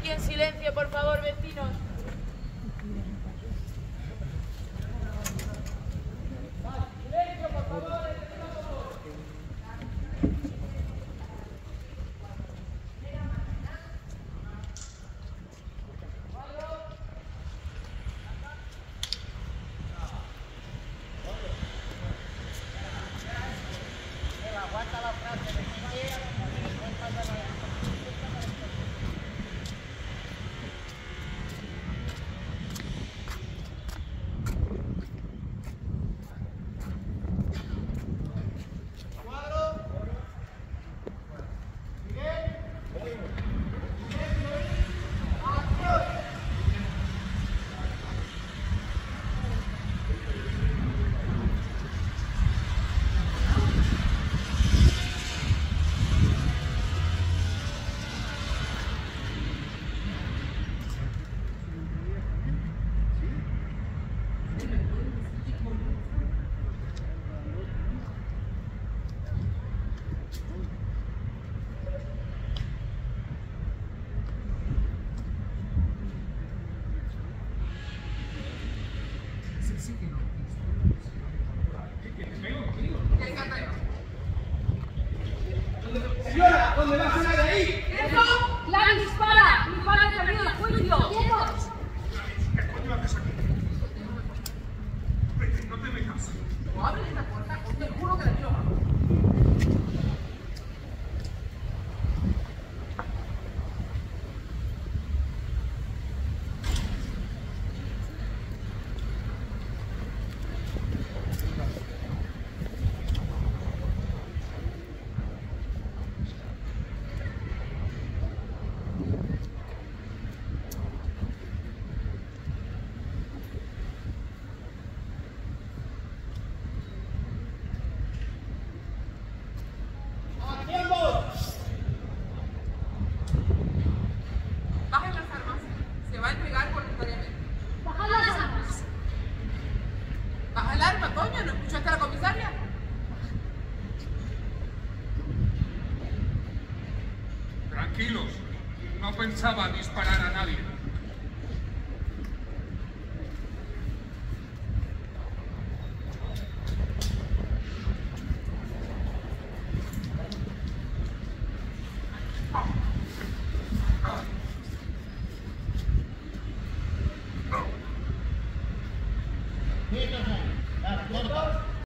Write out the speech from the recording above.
aquí en silencio, por favor, vecinos. ¡Eso! ¡La dispara! ¡Mi el! calma, coño, ¿no escuchaste a la comisaria? Tranquilos, no pensaba disparar a nadie.